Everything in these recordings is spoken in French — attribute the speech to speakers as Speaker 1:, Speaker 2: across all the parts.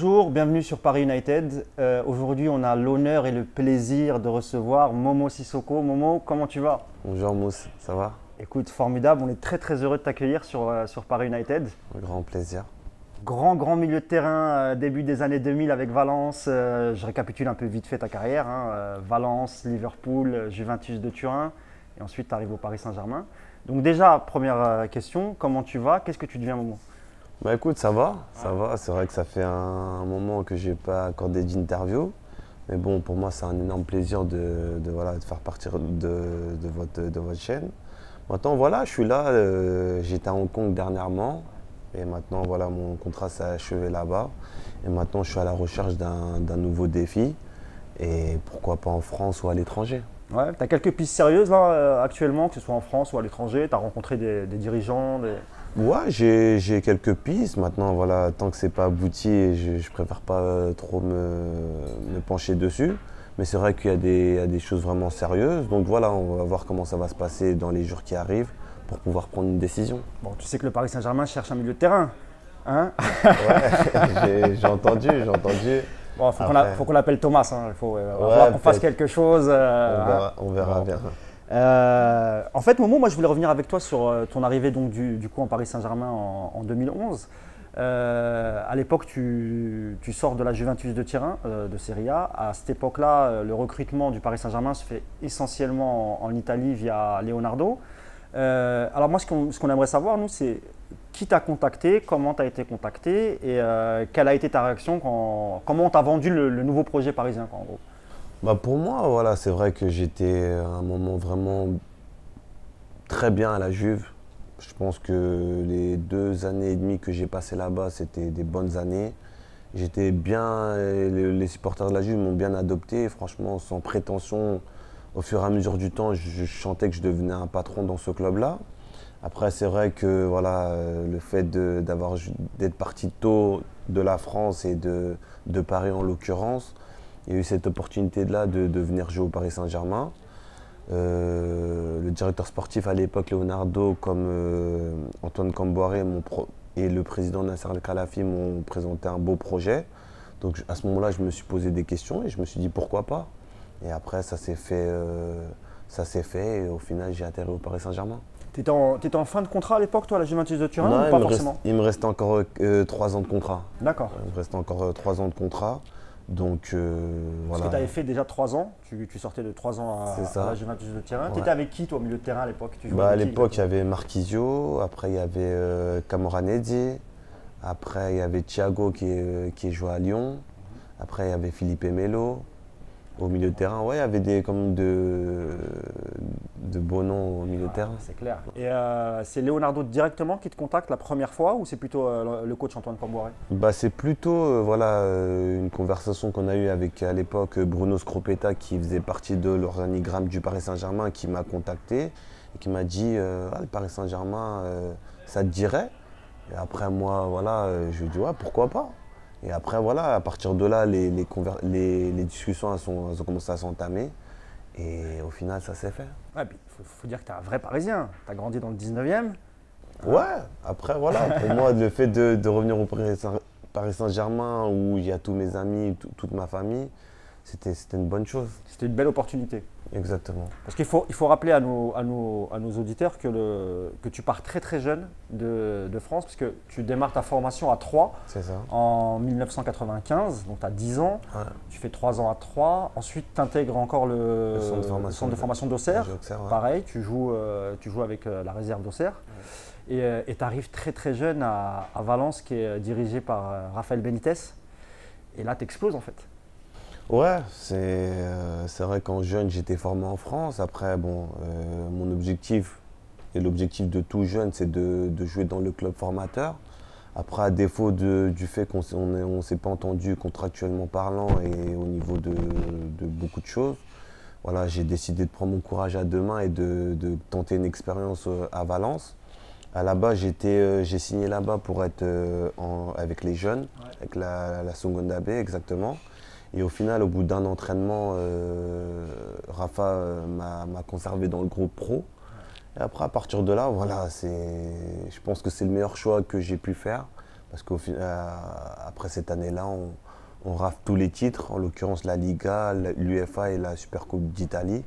Speaker 1: Bonjour, bienvenue sur Paris United. Euh, aujourd'hui, on a l'honneur et le plaisir de recevoir Momo Sissoko. Momo, comment tu vas?
Speaker 2: Bonjour Mousse, ça va?
Speaker 1: Écoute, formidable, on est très très heureux de t'accueillir sur, euh, sur Paris United.
Speaker 2: Un grand plaisir.
Speaker 1: Grand, grand milieu de terrain, euh, début des années 2000 avec Valence. Je récapitule un peu vite fait ta carrière. hein. Valence, Liverpool, Juventus de Turin. Et ensuite, tu arrives au Paris Saint-Germain. Donc déjà, première question, comment tu vas? Qu'est-ce que tu deviens, Momo?
Speaker 2: Bah écoute, ça va, ça va. C'est vrai que ça fait un moment que j'ai pas accordé d'interview. Mais bon, pour moi, c'est un énorme plaisir de, voilà, de faire partie de, votre, de votre chaîne. Maintenant, voilà, je suis là. euh, J'étais à Hong Kong dernièrement. Et maintenant, voilà, mon contrat s'est achevé là-bas. Et maintenant, je suis à la recherche d'un d'un nouveau défi. Et pourquoi pas en France ou à l'étranger.
Speaker 1: Ouais, tu as quelques pistes sérieuses là, euh, actuellement, que ce soit en France ou à l'étranger? Tu as rencontré des, des dirigeants des...
Speaker 2: Ouais, j'ai quelques pistes. Maintenant, voilà, tant que c'est pas abouti, je, je préfère pas euh, trop me, me pencher dessus. Mais c'est vrai qu'il y, a des- il y a des choses vraiment sérieuses. Donc voilà, on va voir comment ça va se passer dans les jours qui arrivent pour pouvoir prendre une décision.
Speaker 1: Bon, tu sais que le Paris Saint-Germain cherche un milieu de terrain. Hein?
Speaker 2: Ouais, j'ai- entendu, j'ai entendu.
Speaker 1: Bon, faut qu'on l'appelle Thomas. hein. Il faut euh,
Speaker 2: Ouais,
Speaker 1: qu'on fasse quelque chose. euh,
Speaker 2: On
Speaker 1: hein.
Speaker 2: verra, on verra
Speaker 1: Bon.
Speaker 2: bien.
Speaker 1: Euh, en fait, Momo, moi je voulais revenir avec toi sur euh, ton arrivée du, coup en Paris Saint-Germain en, en 2011. Euh, à l'époque, tu, sors de la Juventus de Turin, de Serie A. À cette époque-là, le recrutement du Paris Saint-Germain se fait essentiellement en, Italie via Leonardo. Alors moi, ce qu'on aimerait savoir, nous, c'est qui t'a contacté, comment tu as été contacté et quelle a été ta réaction, quand, comment on vendu le, nouveau projet parisien, en gros?
Speaker 2: Bah pour moi, voilà, c'est vrai que j'étais à un moment vraiment très bien à la Juve. Je pense que les deux années et demie que j'ai passées là-bas, c'était des bonnes années. J'étais bien, les supporters de la Juve m'ont bien adopté, franchement, sans prétention. Au fur et à mesure du temps, je, sentais que je devenais un patron dans ce club-là. Après, c'est vrai que voilà, euh, le fait d'être parti tôt de la France et de, de Paris en l'occurrence, il y a eu cette opportunité-là de, de venir jouer au Paris Saint-Germain. Euh, le directeur sportif à l'époque, Leonardo, comme euh, Antoine Camboire et le président Nasser Al-Khalafi m'ont présenté un beau projet. Donc à ce moment-là, je me suis posé des questions et je me suis dit pourquoi pas? Et après, ça s'est fait, euh, ça s'est fait et au final, j'ai atterri au Paris Saint-Germain.
Speaker 1: Tu étais, étais en fin de contrat à l'époque, toi, à la Juventus de Turin
Speaker 2: Non,
Speaker 1: ou
Speaker 2: il,
Speaker 1: pas
Speaker 2: me reste-
Speaker 1: forcément?
Speaker 2: il me restait encore euh, trois ans de contrat.
Speaker 1: D'accord.
Speaker 2: Il me restait encore euh, trois ans de contrat. Donc euh,
Speaker 1: Parce
Speaker 2: voilà.
Speaker 1: que tu avais fait déjà 3 ans, tu, tu sortais de 3 ans à, à la Juventus de. Tu
Speaker 2: Ouais.
Speaker 1: étais avec qui, toi, au milieu de terrain à l'époque? Tu
Speaker 2: Bah, à l'époque, il y avait Marquisio, après il y avait euh, Camoranesi, après il y avait Thiago qui, est- qui jouait à Lyon, après il y avait Philippe Melo. Au milieu de terrain, ouais, il y avait des, comme de, de beaux noms au milieu de terrain.
Speaker 1: C'est clair. Et euh, c'est Leonardo directement qui te contacte la première fois ou c'est plutôt euh, le coach Antoine Camboire
Speaker 2: Bah, c'est plutôt euh, voilà, une conversation qu'on a eue avec à l'époque Bruno Scropetta qui faisait partie de l'organigramme du Paris Saint-Germain qui m'a contacté et qui m'a dit Ah, le Paris Saint-Germain, ça te dirait? Et après moi, voilà, je lui ai dit ouais, pourquoi pas? Et après voilà, à partir de là, les, les, conver- les- les discussions elles sont- elles ont commencé à s'entamer et au final ça s'est fait.
Speaker 1: Ouais, puis il faut, faut dire que tu es un vrai Parisien. Tu as grandi dans le 19e.
Speaker 2: Ouais, après voilà, pour moi le fait de, de revenir au Paris Saint- Paris Saint-Germain où il y a tous mes amis, tout- toute ma famille, c'était une bonne chose.
Speaker 1: C'était une belle opportunité.
Speaker 2: Exactement.
Speaker 1: Parce qu'il faut, il faut rappeler à nos, à nos, à nos auditeurs que, le, que tu pars très très jeune de, de France, parce que tu démarres ta formation à 3
Speaker 2: C'est ça.
Speaker 1: en 1995, donc tu as 10 ans.
Speaker 2: Ouais.
Speaker 1: Tu fais 3 ans à 3. Ensuite, tu intègres encore le,
Speaker 2: Le centre de
Speaker 1: le
Speaker 2: formation
Speaker 1: centre de
Speaker 2: de-
Speaker 1: formation d'Auxerre.
Speaker 2: Ouais.
Speaker 1: Pareil, tu joues, euh, tu joues avec euh, la réserve d'Auxerre. Et tu arrives très très jeune à, à Valence, qui est euh, dirigé par euh, Raphaël Benitez. Et là, tu exploses en fait.
Speaker 2: Ouais, c'est euh, c'est vrai qu'en jeune, j'étais formé en France. Après, bon, euh, mon objectif, et l'objectif de tout jeune, c'est de, de jouer dans le club formateur. Après, à défaut de- du fait qu'on ne on, s'est pas entendu contractuellement parlant et au niveau de, de beaucoup de choses, voilà, j'ai décidé de prendre mon courage à deux mains et de, de tenter une expérience euh, à Valence. À là-bas, j'étais, euh, j'ai signé là-bas pour être euh, en- avec les jeunes, avec la, la Seconda B exactement. Et au final, au bout d'un entraînement, euh, Rafa euh, m'a conservé dans le groupe pro. Et après, à partir de là, voilà, je pense que c'est le meilleur choix que j'ai pu faire Parce qu'après cette année-là, on, on rafle tous les titres, en l'occurrence la Liga, l'UFA et la Supercoupe d'Italie.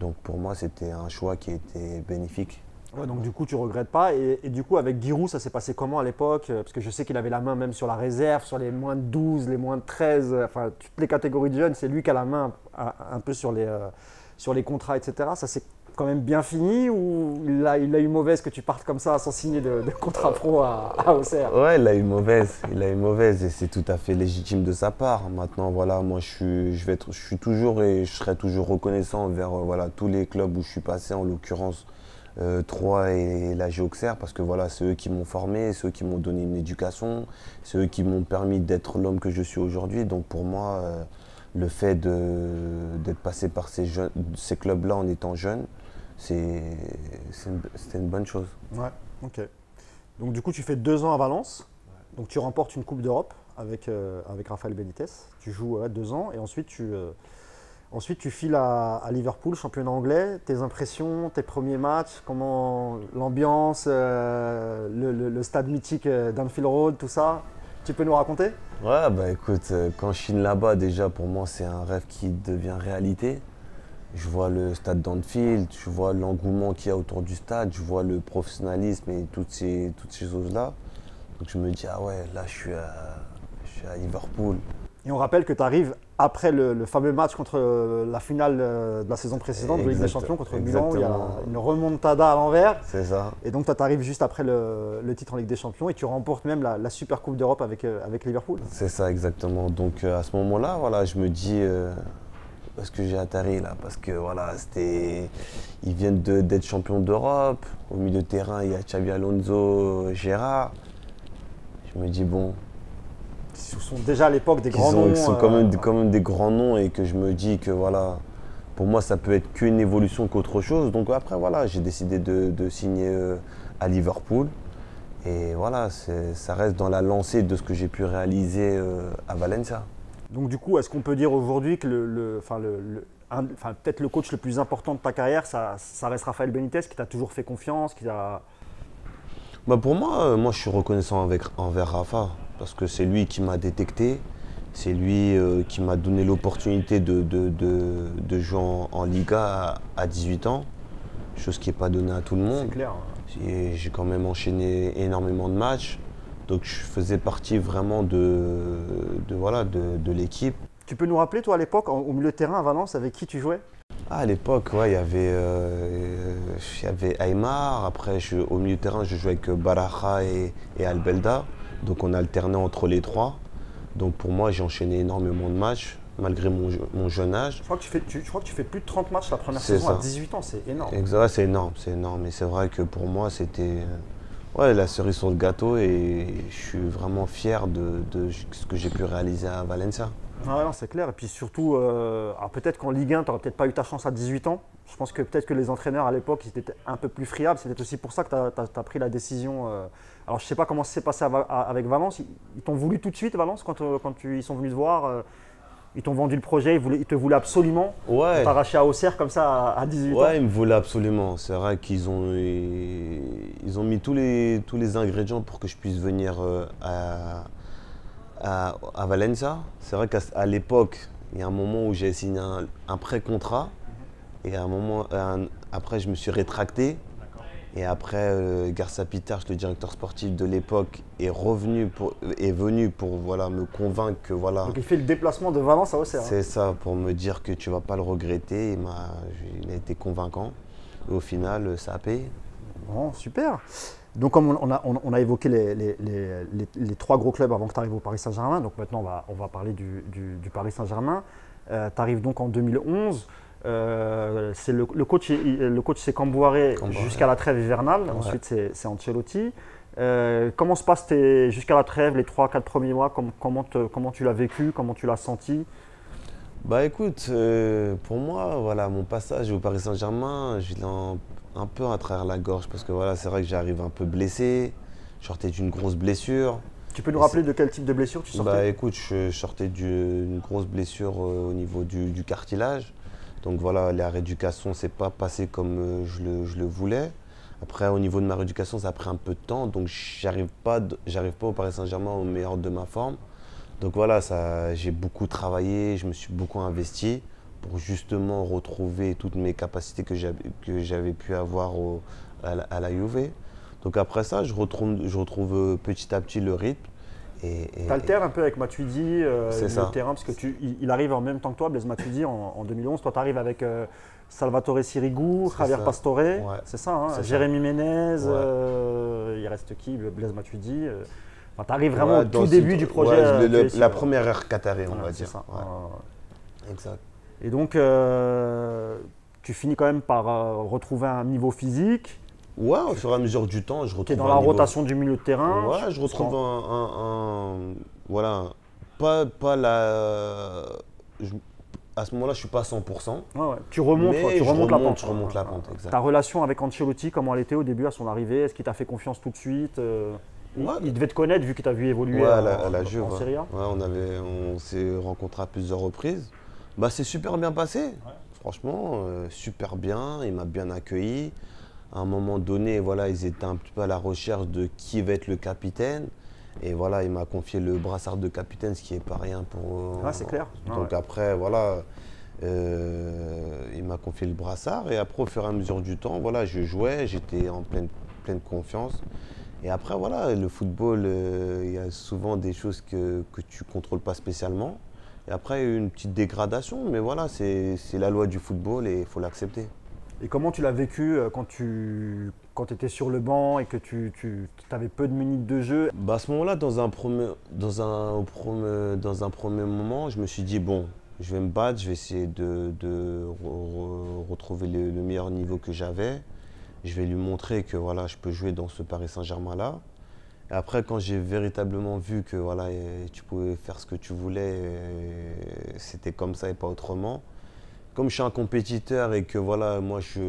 Speaker 2: Donc pour moi, c'était un choix qui était bénéfique.
Speaker 1: Donc du coup, tu regrettes pas. Et, du coup, avec Giroud, ça s'est passé comment à l'époque? Parce que je sais qu'il avait la main même sur la réserve, sur les moins de 12, les moins de 13, enfin toutes les catégories de jeunes, c'est lui qui a la main un, peu sur les, euh, sur les contrats, etc. Ça s'est quand même bien fini ou il a, il a eu mauvaise que tu partes comme ça sans signer de, contrat pro à, à Auxerre?
Speaker 2: Ouais, il a eu mauvaise, il a eu mauvaise et c'est tout à fait légitime de sa part. Maintenant, voilà, moi je suis, je vais être, je suis toujours et je serai toujours reconnaissant envers euh, voilà, tous les clubs où je suis passé, en l'occurrence euh, 3 et la Auxerre, parce que voilà, c'est eux qui m'ont formé, c'est eux qui m'ont donné une éducation, c'est eux qui m'ont permis d'être l'homme que je suis aujourd'hui. Donc pour moi, euh, le fait d'être passé par ces, ces clubs-là en étant jeune, c'était une, bonne chose.
Speaker 1: Ouais, ok. Donc du coup, tu fais deux ans à Valence. Donc tu remportes une Coupe d'Europe avec, euh, avec Benitez. Tu joues deux ans et ensuite tu, euh, ensuite tu files à, Liverpool, championnat anglais. Tes impressions, tes premiers matchs, comment l'ambiance, euh, le, stade mythique d'Anfield Road, tout ça. Tu peux nous raconter?
Speaker 2: Ouais, bah écoute, quand je chine là-bas, déjà pour moi, c'est un rêve qui devient réalité. Je vois le stade d'Anfield, je vois l'engouement qu'il y a autour du stade, je vois le professionnalisme et toutes ces, toutes ces choses-là. Donc je me dis, ah ouais, là je suis à, je à Liverpool.
Speaker 1: Et on rappelle que tu arrives après le, fameux match contre euh, la finale euh, de la saison précédente de Ligue des Champions contre Milan, où il y a une remontada à l'envers.
Speaker 2: C'est ça.
Speaker 1: Et donc tu arrives juste après le, titre en Ligue des Champions et tu remportes même la, Super Coupe d'Europe avec, euh, avec Liverpool.
Speaker 2: C'est ça, exactement. Donc à ce moment-là, voilà, je me dis, parce que j'ai atterri là, parce que voilà, c'était. Ils viennent d'être champions d'Europe. Au milieu de terrain, il y a Xabi Alonso, Gérard. Je me dis, bon.
Speaker 1: Ce sont déjà à l'époque des grands noms.
Speaker 2: Ils sont quand même, euh, des grands noms et que je me dis que voilà, pour moi, ça peut être qu'une évolution qu'autre chose. Donc après, voilà, j'ai décidé de, signer euh, à Liverpool. Et voilà, ça reste dans la lancée de ce que j'ai pu réaliser euh, à Valencia.
Speaker 1: Donc du coup, est-ce qu'on peut dire aujourd'hui que le, peut-être le coach le plus important de ta carrière, ça, reste Raphaël Benitez, qui t'a toujours fait confiance, qui.
Speaker 2: Bah pour moi, euh, moi je suis reconnaissant avec, envers Rafa, parce que c'est lui qui m'a détecté, c'est lui euh, qui m'a donné l'opportunité de, de, jouer en, Liga à, 18 ans, chose qui n'est pas donnée à tout le monde.
Speaker 1: C'est clair.
Speaker 2: Hein. J'ai quand même enchaîné énormément de matchs. Donc je faisais partie vraiment de, voilà, de, l'équipe.
Speaker 1: Tu peux nous rappeler, toi, à l'époque, au milieu de terrain à Valence, avec qui tu jouais?
Speaker 2: Ah, À l'époque, ouais, il y avait, euh, y avait Aymar. Après, je, au milieu de terrain, je jouais avec Baraja et, Albelda. Donc on alternait entre les trois. Donc pour moi, j'ai enchaîné énormément de matchs, malgré mon, jeune âge.
Speaker 1: Je crois, que tu fais, je crois que tu fais plus de 30 matchs la première saison à 18 ans, c'est énorme.
Speaker 2: Exact, c'est énorme, c'est énorme. Mais c'est vrai que pour moi, c'était Ouais, la cerise sur le gâteau et je suis vraiment fier de, ce que j'ai pu réaliser à Valencia.
Speaker 1: Ah c'est clair. Et puis surtout, euh, peut-être qu'en Ligue 1, tu n'aurais peut-être pas eu ta chance à 18 ans. Je pense que peut-être que les entraîneurs à l'époque, ils étaient un peu plus friables. C'était aussi pour ça que tu as, pris la décision. Euh. Alors je ne sais pas comment ça s'est passé avec Valence. Ils, t'ont voulu tout de suite, Valence, quand, euh, ils sont venus te voir ils t'ont vendu le projet, ils, te voulaient absolument
Speaker 2: ouais.
Speaker 1: t'arracher à Auxerre comme ça à, 18
Speaker 2: ans.
Speaker 1: Ouais,
Speaker 2: ils me voulaient absolument. C'est vrai qu'ils ont, ils ont mis tous les, tous les ingrédients pour que je puisse venir euh, à, à, Valencia. C'est vrai qu'à l'époque, il y a un moment où j'ai signé un, pré-contrat et à un moment, après, je me suis rétracté. Et après, euh, Garcia Peters, le directeur sportif de l'époque, est revenu pour, est venu pour voilà, me convaincre que voilà.
Speaker 1: Donc il fait le déplacement de Valence à Auxerre.
Speaker 2: Hein. C'est ça, pour me dire que tu vas pas le regretter. Il, a, il a été convaincant. Et au final, ça a payé.
Speaker 1: Bon, super. Donc comme on a, on, a évoqué les, les, les, trois gros clubs avant que tu arrives au Paris Saint-Germain, donc maintenant on va, on va parler du, du, Paris Saint-Germain. Euh, tu arrives donc en 2011. Euh, c'est le, coach, le coach c'est Camboire jusqu'à la trêve hivernale. Ensuite, c'est Ancelotti. Euh, comment se passe jusqu'à la trêve, les 3-4 premiers mois? Comment, comment, tu l'as vécu? Comment tu l'as senti?
Speaker 2: Bah écoute, pour moi, voilà, mon passage au Paris Saint-Germain, je l'ai un, peu à travers la gorge parce que voilà, c'est vrai que j'arrive un peu blessé. Je sortais d'une grosse blessure.
Speaker 1: Tu peux nous rappeler de quel type de blessure tu sortais?
Speaker 2: Bah écoute, je sortais d'une grosse blessure au niveau du cartilage. Donc voilà, la rééducation s'est pas passée comme euh, je le, voulais. Après, au niveau de ma rééducation, ça a pris un peu de temps, donc j'arrive pas, j'arrive pas au Paris Saint-Germain au meilleur de ma forme. Donc voilà, ça, j'ai beaucoup travaillé, je me suis beaucoup investi pour justement retrouver toutes mes capacités que j'avais, pu avoir au, à, la, à la Juve. Donc après ça, je retrouve, je retrouve petit à petit le rythme.
Speaker 1: Et T'alternes un peu avec Matuidi, euh, le terrain, parce que tu, il, arrive en même temps que toi, Blaise Matuidi, en, en 2011. Toi, tu arrives avec euh, Salvatore Sirigu, Javier Pastore, c'est ça, hein Jérémy Ménez, euh, il reste qui Blaise Matuidi. Euh, enfin, tu arrives vraiment au tout début du projet.
Speaker 2: Euh, la première ère Qatari, on va dire. Ça.
Speaker 1: Exact. Et donc, tu finis quand même par retrouver un niveau physique.
Speaker 2: Ouais, au fur et à mesure du temps, je retrouve. Tu es
Speaker 1: dans la rotation du milieu de terrain.
Speaker 2: Ouais, je retrouve un, Voilà. Pas, pas la à ce moment-là, je ne suis pas à 100%.
Speaker 1: Tu remontes, tu remontes la pente.
Speaker 2: Je remonte la pente,
Speaker 1: Ta relation avec Ancelotti, comment elle était au début à son arrivée Est-ce qu'il t'a fait confiance tout de suite euh, il, devait te connaître vu qu'il t'a vu évoluer
Speaker 2: à, la, la Juve, Serie A. on, avait, on s'est rencontrés à plusieurs reprises. Bah, c'est super bien passé. Franchement, euh, super bien. Il m'a bien accueilli. À un moment donné, voilà, ils étaient un petit peu à la recherche de qui va être le capitaine. Et voilà, il m'a confié le brassard de capitaine, ce qui n'est pas rien pour.
Speaker 1: Ah, c'est clair.
Speaker 2: Donc après, voilà, euh, il m'a confié le brassard. Et après, au fur et à mesure du temps, voilà, je jouais, j'étais en pleine, pleine confiance. Et après, voilà, le football, euh, il y a souvent des choses que, que tu ne contrôles pas spécialement. Et après, une petite dégradation, mais voilà, c'est la loi du football et il faut l'accepter.
Speaker 1: Et comment tu l'as vécu euh, quand tu quand étais sur le banc et que tu, tu avais peu de minutes de jeu?
Speaker 2: Bah À ce moment-là, dans un, premier, dans, un, premier, dans un premier moment, je me suis dit, bon, je vais me battre, je vais essayer de, de retrouver le, meilleur niveau que j'avais. Je vais lui montrer que voilà, je peux jouer dans ce Paris Saint-Germain-là. Après, quand j'ai véritablement vu que voilà, tu pouvais faire ce que tu voulais, c'était comme ça et pas autrement, comme je suis un compétiteur et que voilà, moi, je,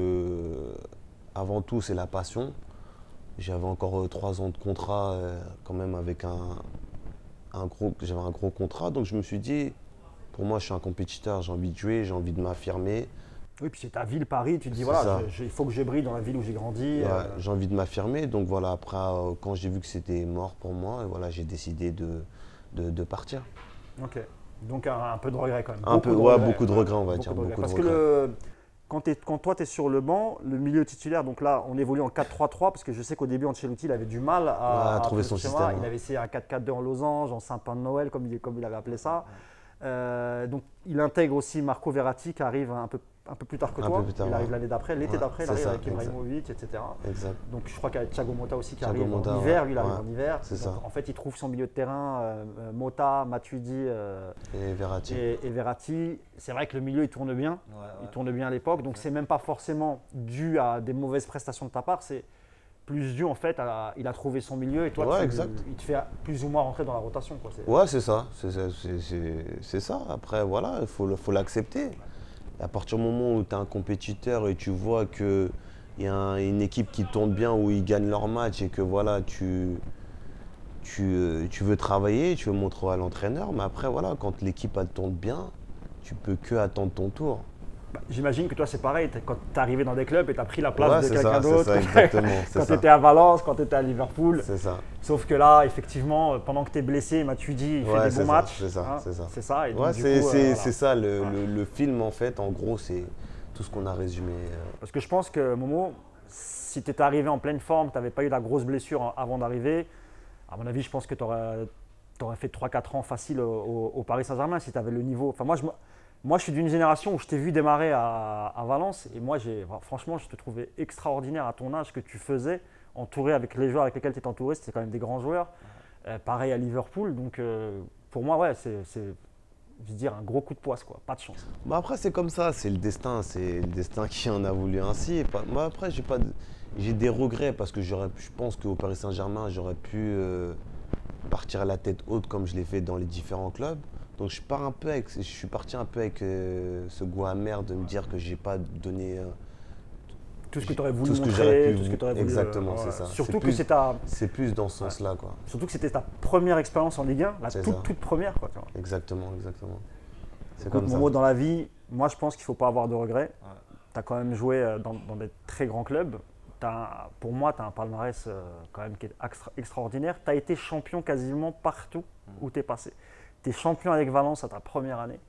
Speaker 2: avant tout, c'est la passion. J'avais encore euh, trois ans de contrat, euh, quand même, avec un, un gros, j'avais un gros contrat. Donc je me suis dit, pour moi, je suis un compétiteur, j'ai envie de jouer, j'ai envie de m'affirmer.
Speaker 1: Oui, puis c'est ta ville, Paris, tu te dis, voilà, il faut que je brille dans la ville où j'ai grandi.
Speaker 2: Euh. J'ai envie de m'affirmer. Donc voilà, après, quand j'ai vu que c'était mort pour moi, voilà, j'ai décidé de, de, partir.
Speaker 1: Ok. Donc un, peu de regret quand même.
Speaker 2: Un peu, ouais, beaucoup de regrets, on va dire.
Speaker 1: Parce que le, quand, quand, toi tu es sur le banc, le milieu titulaire, donc là on évolue en 4-3-3 parce que je sais qu'au début Ancelotti il avait du mal à,
Speaker 2: trouver son système.
Speaker 1: Il avait essayé un 4-4-2 en losange, en Saint-Pain de Noël comme il, comme il avait appelé ça. Euh, donc il intègre aussi Marco Verratti qui arrive un peu un peu plus tard que toi. il arrive l'année d'après, l'été d'après, il arrive avec Ibrahimovic, etc. Donc je crois qu'il y a Thiago Motta aussi qui arrive en hiver, lui il arrive en hiver. en fait, il trouve son milieu de terrain, euh, Motta, Matuidi
Speaker 2: euh, et Verratti.
Speaker 1: Et, Verratti. C'est vrai que le milieu il tourne bien, il tourne bien à l'époque, donc c'est même pas forcément dû à des mauvaises prestations de ta part, c'est plus dû en fait à il a trouvé son milieu et toi tu, il te fait plus ou moins rentrer dans la rotation. Quoi.
Speaker 2: Ouais, c'est ça, c'est ça. Après, voilà, il faut l'accepter à partir du moment où tu es un compétiteur et tu vois qu'il y a une équipe qui tourne bien, où ils gagnent leur match et que voilà, tu, tu, euh, tu veux travailler, tu veux montrer à l'entraîneur, mais après, voilà, quand l'équipe tourne bien, tu peux que attendre ton tour.
Speaker 1: Bah, j'imagine que toi, c'est pareil. Quand tu es arrivé dans des clubs et tu as pris la place de quelqu'un d'autre. quand tu étais à Valence, quand tu étais à Liverpool.
Speaker 2: C'est ça.
Speaker 1: Sauf que là, effectivement, pendant que tu es blessé, Matuidi il fait des bons matchs.
Speaker 2: C'est ça. c'est ça.
Speaker 1: C'est ça.
Speaker 2: c'est ça. Le, le, film, en fait, en gros, c'est tout ce qu'on a résumé. Euh.
Speaker 1: Parce que je pense que, Momo, si tu étais arrivé en pleine forme, tu n'avais pas eu la grosse blessure avant d'arriver, à mon avis, je pense que tu aurais, aurais, fait 3-4 ans facile au, au Paris Saint-Germain si tu avais le niveau. Enfin, moi, je moi, je suis d'une génération où je t'ai vu démarrer à, Valence et moi, franchement, je te trouvais extraordinaire à ton âge que tu faisais, entouré avec les joueurs avec lesquels tu étais entouré, c'était quand même des grands joueurs. Euh, pareil à Liverpool, donc euh, pour moi, ouais, c'est, je veux dire, un gros coup de poisse, quoi. Pas de chance.
Speaker 2: Bah après, c'est comme ça, c'est le destin, c'est le destin qui en a voulu ainsi. moi, après, j'ai pas, j'ai des regrets parce que j'aurais, je pense qu'au Paris Saint-Germain, j'aurais pu euh, partir à la tête haute comme je l'ai fait dans les différents clubs. Donc je pars un peu avec, je suis parti un peu avec euh, ce goût amer de me dire que j'ai pas donné euh,
Speaker 1: tout ce que tu aurais voulu montrer,
Speaker 2: tout ce que tu aurais voulu. Exactement, c'est ça.
Speaker 1: Surtout que c'est ta.
Speaker 2: C'est plus dans ce sens-là, quoi.
Speaker 1: Surtout que c'était ta première expérience en Ligue 1, la toute, toute première, quoi.
Speaker 2: Exactement, exactement.
Speaker 1: C'est comme mon mot dans la vie, moi je pense qu'il faut pas avoir de regrets. Tu as quand même joué euh, dans, dans, des très grands clubs, pour moi, tu as un palmarès euh, quand même qui est extraordinaire. Tu as été champion quasiment partout mm. où tu es passé. Tu es champion avec Valence à ta première année.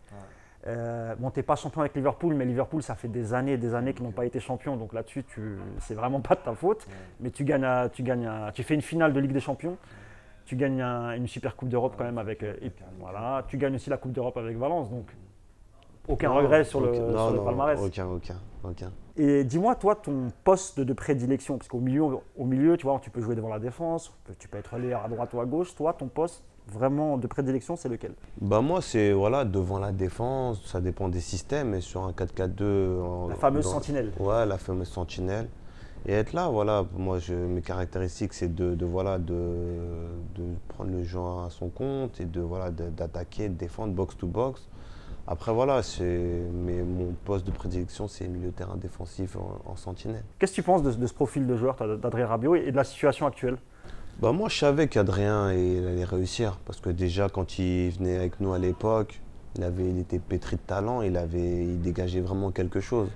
Speaker 1: Euh, bon, tu n'es pas champion avec Liverpool, mais Liverpool, ça fait des années et des années qu'ils n'ont pas été champions. Donc là-dessus, c'est vraiment pas de ta faute. Mais tu, gagnes, tu, gagnes, tu fais une finale de Ligue des Champions. Tu gagnes une super Coupe d'Europe quand même avec. Et, voilà, tu gagnes aussi la Coupe d'Europe avec Valence. Donc aucun regret sur le, palmarès.
Speaker 2: Aucun, aucun, aucun.
Speaker 1: Et dis-moi, toi, ton poste de prédilection, parce qu'au milieu, au milieu, tu vois, tu peux jouer devant la défense, tu peux être allé à droite ou à gauche. Toi, ton poste vraiment de prédilection, c'est lequel?
Speaker 2: Bah moi, c'est voilà devant la défense. Ça dépend des systèmes, mais sur un 4-4-2.
Speaker 1: La fameuse sentinelle.
Speaker 2: Ouais, la fameuse sentinelle. Et être là, voilà, moi, je, mes caractéristiques, c'est de, voilà, de, de, prendre le jeu à son compte et de voilà, d'attaquer, de défendre box to box. Après, voilà, mais mon poste de prédilection, c'est milieu de terrain défensif en, sentinelle.
Speaker 1: Qu'est-ce que tu penses de, ce profil de joueur d'Adrien Rabiot et de la situation actuelle?
Speaker 2: Bah Moi, je savais qu'Adrien allait réussir. Parce que déjà, quand il venait avec nous à l'époque, il, avait, il était pétri de talent, il, avait, il dégageait vraiment quelque chose.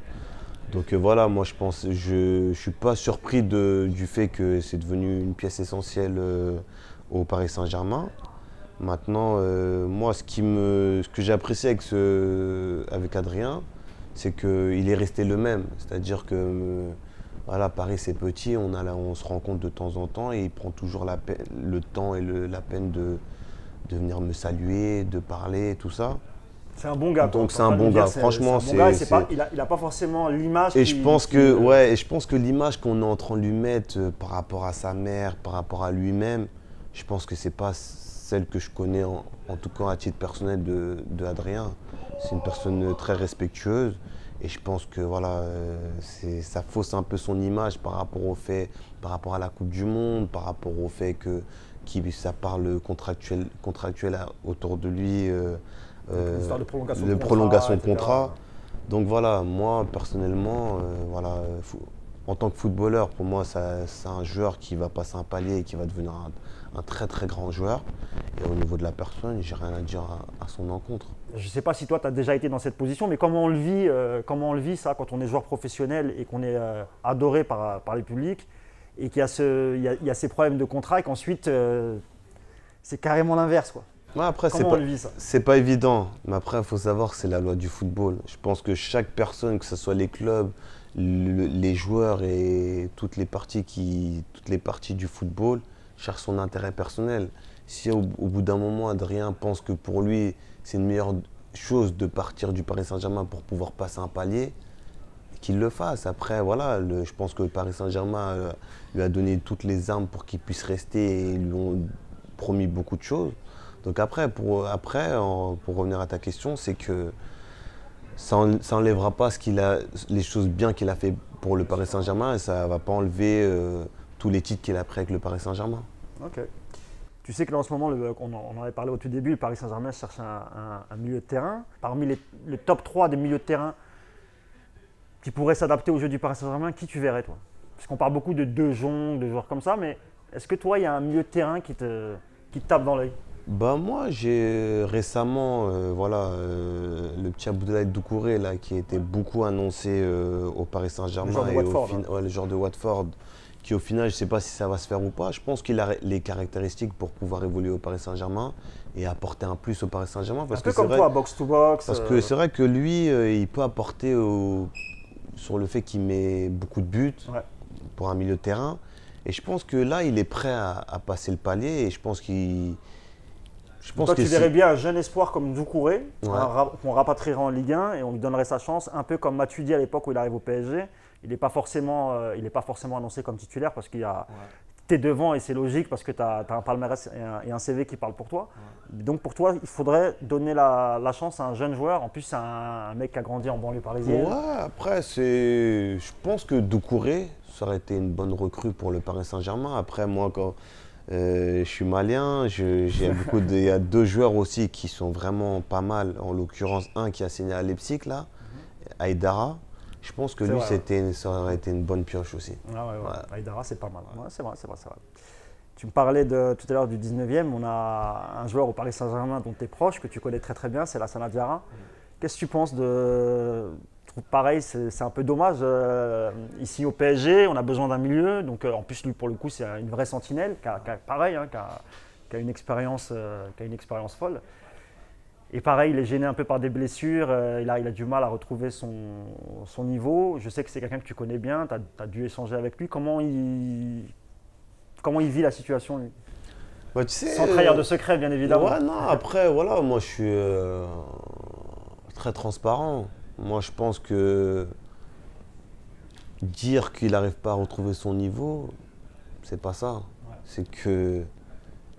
Speaker 2: Donc euh, voilà, moi je pense, je ne suis pas surpris du fait que c'est devenu une pièce essentielle euh, au Paris Saint-Germain. Maintenant, euh, moi, ce, qui me, ce que j'ai apprécié avec, ce, avec Adrien, c'est qu'il est resté le même. C'est-à-dire que voilà, Paris, c'est petit, on, a, on se rencontre de temps en temps et il prend toujours la le temps et la peine de, de venir me saluer, de parler, tout ça.
Speaker 1: C'est un bon gars.
Speaker 2: Donc c'est un bon gars. Franchement, c'est.
Speaker 1: il n'a a pas forcément l'image.
Speaker 2: Et je pense que, ouais, et je pense que l'image qu'on est en train de lui mettre euh, par rapport à sa mère, par rapport à lui-même, je pense que c'est pas celle que je connais, en, tout cas à titre personnel, de, Adrien. C'est une personne très respectueuse. Et je pense que voilà, euh, ça fausse un peu son image par rapport au fait, par rapport à la Coupe du Monde, par rapport au fait que ça parle contractuel, contractuel autour de lui, euh,
Speaker 1: euh de prolongation
Speaker 2: de, prolongation de contrat. Donc voilà, moi personnellement, euh, voilà, en tant que footballeur, pour moi, c'est un joueur qui va passer un palier et qui va devenir un, un très très grand joueur. Et au niveau de la personne, j'ai rien à dire à, son encontre.
Speaker 1: Je ne sais pas si toi tu as déjà été dans cette position, mais comment on le vit, euh, comment on le vit ça quand on est joueur professionnel et qu'on est euh, adoré par, par les publics et qu'il y, a ce, il y, a, ces problèmes de contrat et qu'ensuite euh, c'est carrément l'inverse quoi.
Speaker 2: après,
Speaker 1: Comment
Speaker 2: on
Speaker 1: le vit ça?
Speaker 2: C'est pas évident, mais après, il faut savoir que c'est la loi du football. Je pense que chaque personne, que ce soit les clubs, les joueurs et toutes les parties, qui, toutes les parties du football, cherche son intérêt personnel. Si au, bout d'un moment, Adrien pense que pour lui, c'est une meilleure chose de partir du Paris Saint-Germain pour pouvoir passer un palier, qu'il le fasse. Après, voilà, je pense que le Paris Saint-Germain euh, lui a donné toutes les armes pour qu'il puisse rester et ils lui ont promis beaucoup de choses. Donc après, pour, après, pour revenir à ta question, c'est que ça n'enlèvera pas ce qu'il a, les choses bien qu'il a fait pour le Paris Saint-Germain et ça ne va pas enlever euh, tous les titres qu'il a pris avec le Paris Saint-Germain.
Speaker 1: Ok. Tu sais que là, en ce moment, on, en avait parlé au tout début, le Paris Saint-Germain cherche un, milieu de terrain. Parmi les, top 3 des milieux de terrain qui pourraient s'adapter au jeu du Paris Saint-Germain, qui tu verrais toi? Parce qu'on parle beaucoup de deux Jong, de joueurs comme ça, mais est-ce que toi, il y a un milieu de terrain qui te, qui tape dans l'œil?
Speaker 2: Bah moi j'ai récemment euh, voilà euh, le petit Abdoulaye Doucouré là qui a été beaucoup annoncé euh, au Paris Saint-Germain
Speaker 1: et au
Speaker 2: hein. le genre de Watford qui au final, je ne sais pas si ça va se faire ou pas. Je pense qu'il a les caractéristiques pour pouvoir évoluer au Paris Saint-Germain et apporter un plus au Paris Saint-Germain.
Speaker 1: Parce un peu que comme toi, box to box.
Speaker 2: Parce que euh. c'est vrai que lui, euh, il peut apporter sur le fait qu'il met beaucoup de buts pour un milieu de terrain. Et je pense que là, il est prêt à, passer le palier et je pense qu'il.
Speaker 1: Je pense Toi, que tu verrais bien un jeune espoir comme Doucouré, qu'on rapatrierait en Ligue 1 et on lui donnerait sa chance, un peu comme Matuidi à l'époque où il arrive au PSG il n'est pas, forcément, euh, pas forcément annoncé comme titulaire parce qu'il y a. Tu es devant et c'est logique parce que tu as, un palmarès et un, CV qui parle pour toi. Donc pour toi, il faudrait donner la, chance à un jeune joueur. En plus, c'est un, mec qui a grandi en banlieue parisienne.
Speaker 2: Ouais, après, c'est. Je pense que Doucouré, ça aurait été une bonne recrue pour le Paris Saint-Germain. Après, moi, quand. Euh, je suis malien, j'ai beaucoup il y a deux joueurs aussi qui sont vraiment pas mal. En l'occurrence, un qui a signé à Leipzig là, mhm. Aïdara. Je pense que lui, c'était, ça aurait été une bonne pioche aussi.
Speaker 1: Ah ouais, ouais. Aïdara, c'est pas mal. c'est vrai, c'est vrai, vrai. Tu me parlais de, tout à l'heure du 19e. On a un joueur au Paris Saint-Germain dont tu es proche, que tu connais très très bien, c'est la Diarra. Mm. Qu'est-ce que tu penses de. trouve pareil, c'est un peu dommage. Euh, ici au PSG, on a besoin d'un milieu. Donc en plus, lui, pour le coup, c'est une vraie sentinelle, qui a, pareil, hein, qui, a, une expérience, qui a une expérience folle. Et pareil, il est gêné un peu par des blessures, il, a, il a du mal à retrouver son, son niveau. Je sais que c'est quelqu'un que tu connais bien, tu as, dû échanger avec lui. Comment il, comment il vit la situation, lui?
Speaker 2: Bah, tu sais,
Speaker 1: Sans trahir de secret, bien évidemment.
Speaker 2: Ouais, non, après, voilà, moi je suis euh, très transparent. Moi je pense que dire qu'il n'arrive pas à retrouver son niveau, c'est pas ça. C'est que,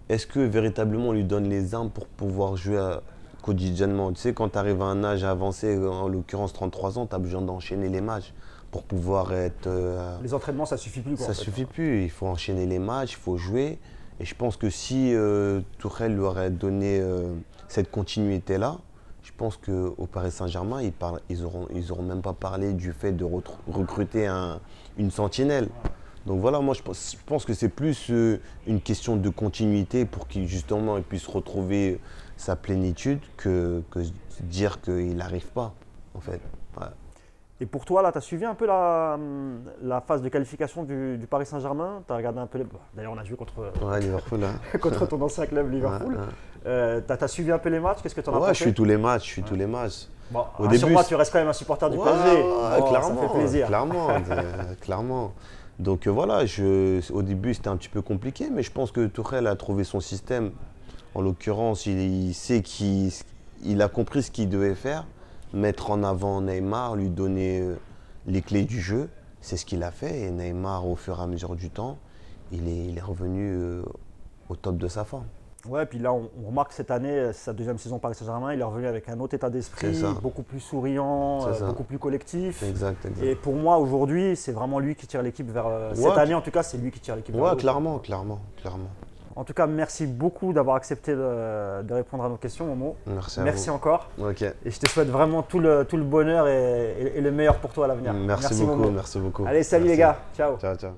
Speaker 2: est-ce que véritablement on lui donne les armes pour pouvoir jouer quotidiennement Tu sais, quand tu arrives à un âge avancé, en l'occurrence 33 ans, tu as besoin d'enchaîner les matchs pour pouvoir être. Euh,
Speaker 1: les entraînements, ça suffit plus.
Speaker 2: Quoi, ça suffit plus. Il faut enchaîner les matchs, il faut jouer. Et je pense que si euh, Tourelle lui aurait donné euh, cette continuité-là, je pense qu'au Paris Saint-Germain, ils, ils, auront, ils auront même pas parlé du fait de recruter une sentinelle. Donc voilà, moi je pense, que c'est plus euh, une question de continuité pour qu'il justement il puisse retrouver sa plénitude que, que dire qu'il n'arrive pas, en fait.
Speaker 1: Et pour toi, là, tu as suivi un peu la, la phase de qualification du, Paris Saint-Germain? Tu as regardé un peu les. D'ailleurs, on a joué contre,
Speaker 2: Liverpool, hein.
Speaker 1: contre ton ancien club Liverpool. Euh, tu as, suivi un peu les matchs? Qu'est-ce que tu en as
Speaker 2: pensé? Ouais, je suis tous les matchs. Je suis tous les matchs.
Speaker 1: Bon, Au début, moi, tu restes quand même un supporter du PSG.
Speaker 2: clairement,
Speaker 1: ça fait plaisir.
Speaker 2: Clairement, euh, clairement. Donc euh, voilà, je, au début, c'était un petit peu compliqué, mais je pense que Tourelle a trouvé son système. En l'occurrence, il, il, sait qu'il il a compris ce qu'il devait faire mettre en avant Neymar, lui donner euh, les clés du jeu. C'est ce qu'il a fait. Et Neymar, au fur et à mesure du temps, il est, il est revenu euh, au top de sa forme.
Speaker 1: Ouais, puis là, on, remarque cette année, euh, sa deuxième saison Paris Saint-Germain, il est revenu avec un autre état d'esprit, beaucoup plus souriant, beaucoup plus collectif.
Speaker 2: Exact,
Speaker 1: Et pour moi, aujourd'hui, c'est vraiment lui qui tire l'équipe vers. cette année, en tout cas, c'est lui qui tire l'équipe
Speaker 2: vers. Ouais, clairement, clairement, clairement.
Speaker 1: En tout cas, merci beaucoup d'avoir accepté de, répondre à nos questions, Momo.
Speaker 2: Merci,
Speaker 1: merci encore. Et je te souhaite vraiment tout le, tout le bonheur et, le meilleur pour toi à l'avenir.
Speaker 2: Merci, beaucoup, merci beaucoup.
Speaker 1: Allez, salut les gars. Ciao.
Speaker 2: Ciao, ciao.